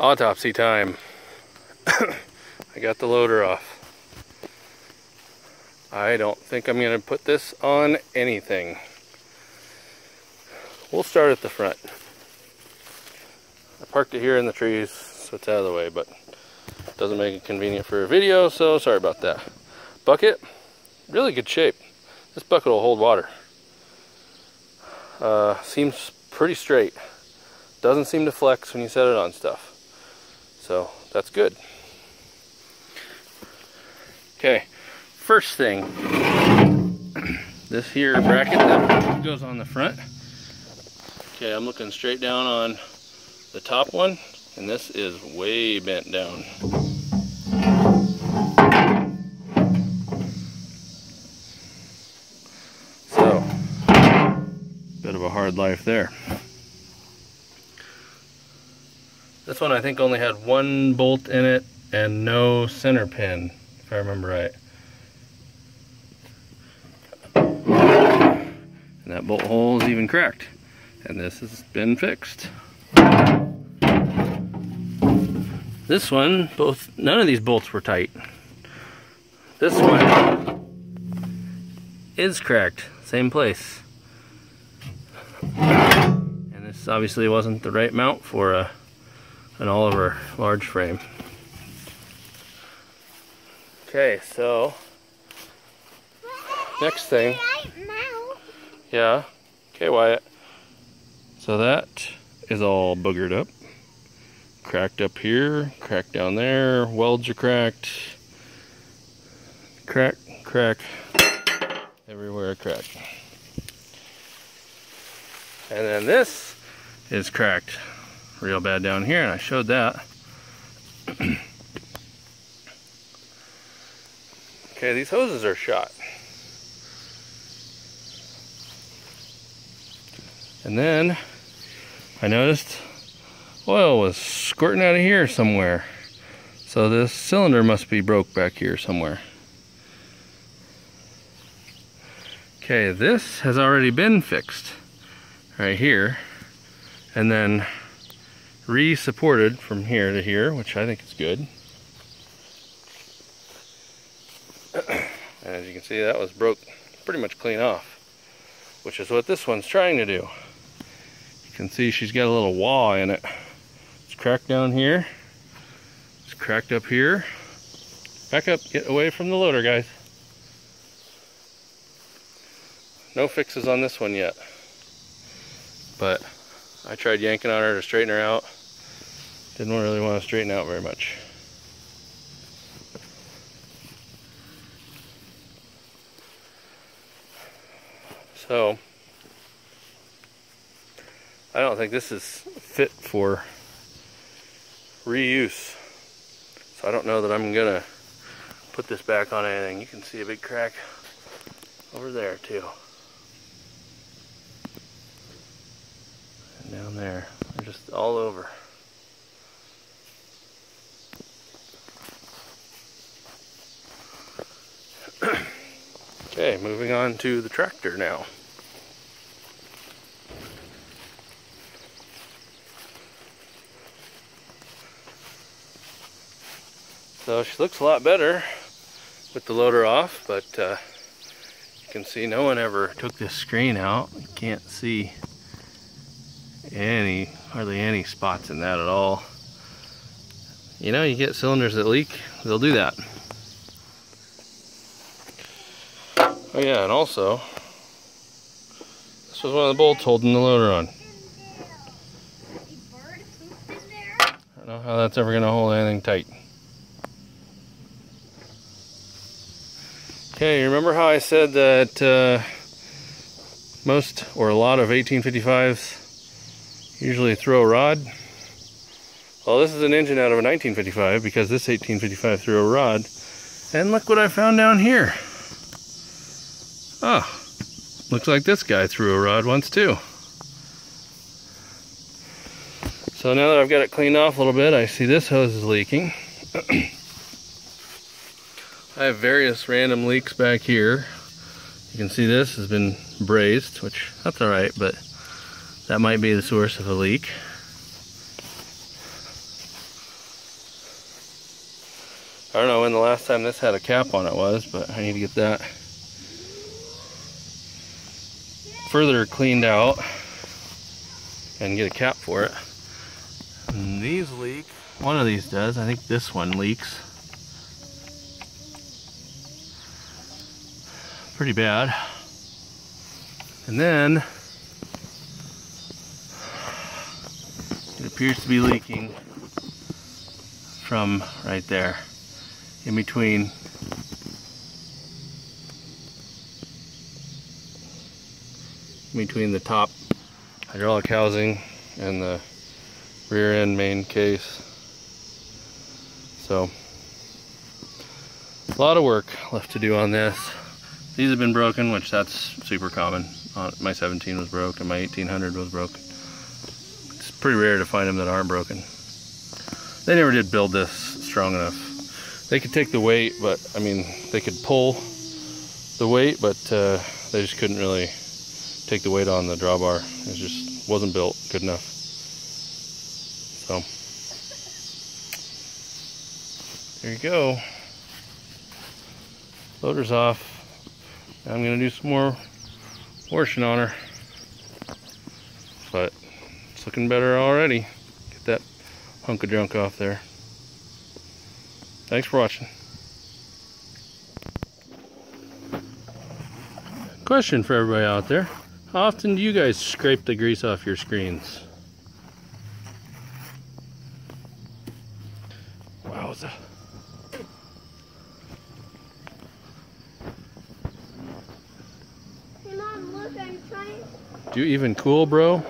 autopsy time. I got the loader off. I don't think I'm going to put this on anything. We'll start at the front. I parked it here in the trees, so it's out of the way, but doesn't make it convenient for a video, so sorry about that. Bucket, really good shape. This bucket will hold water. Uh, seems pretty straight. Doesn't seem to flex when you set it on stuff. So that's good. Okay, first thing, this here bracket that goes on the front. Okay, I'm looking straight down on the top one, and this is way bent down. So, bit of a hard life there. This one I think only had one bolt in it and no center pin, if I remember right. And that bolt hole is even cracked. And this has been fixed. This one, both none of these bolts were tight. This one is cracked, same place. And this obviously wasn't the right mount for a an Oliver large frame. Okay, so next thing. Yeah. Okay, Wyatt. So that is all boogered up. Cracked up here, cracked down there, welds are cracked. Crack, crack, everywhere crack. And then this is cracked real bad down here, and I showed that. okay, these hoses are shot. And then I noticed oil was squirting out of here somewhere. So this cylinder must be broke back here somewhere. Okay, this has already been fixed right here. And then re-supported from here to here, which I think is good. and as you can see, that was broke pretty much clean off, which is what this one's trying to do. You can see she's got a little wah in it. It's cracked down here. It's cracked up here. Back up, get away from the loader, guys. No fixes on this one yet. But I tried yanking on her to straighten her out. Didn't really want to straighten out very much. So, I don't think this is fit for reuse. So I don't know that I'm gonna put this back on anything. You can see a big crack over there too. Down there. They're just all over. Okay, moving on to the tractor now. So she looks a lot better with the loader off, but uh, you can see no one ever took this screen out. You can't see any, hardly any spots in that at all. You know, you get cylinders that leak, they'll do that. Oh yeah, and also, this was one of the bolts holding the loader on. I don't know how that's ever going to hold anything tight. Okay, remember how I said that uh, most or a lot of 1855s usually throw a rod? Well, this is an engine out of a 1955 because this 1855 threw a rod. And look what I found down here. Oh, looks like this guy threw a rod once too. So now that I've got it cleaned off a little bit, I see this hose is leaking. I have various random leaks back here. You can see this has been brazed, which that's all right, but that might be the source of a leak. I don't know when the last time this had a cap on it was, but I need to get that further cleaned out and get a cap for it. And these leak. One of these does. I think this one leaks. Pretty bad. And then it appears to be leaking from right there in between between the top hydraulic housing and the rear end main case. So, a lot of work left to do on this. These have been broken, which that's super common. Uh, my 17 was broke and my 1800 was broken. Pretty rare to find them that aren't broken. They never did build this strong enough. They could take the weight, but I mean, they could pull the weight, but uh, they just couldn't really take the weight on the drawbar. It just wasn't built good enough. So, there you go. Loader's off. I'm gonna do some more washing on her. Looking better already. Get that hunk of junk off there. Thanks for watching. Question for everybody out there. How often do you guys scrape the grease off your screens? Wowza. Hey mom, look, I'm trying. Do you even cool, bro?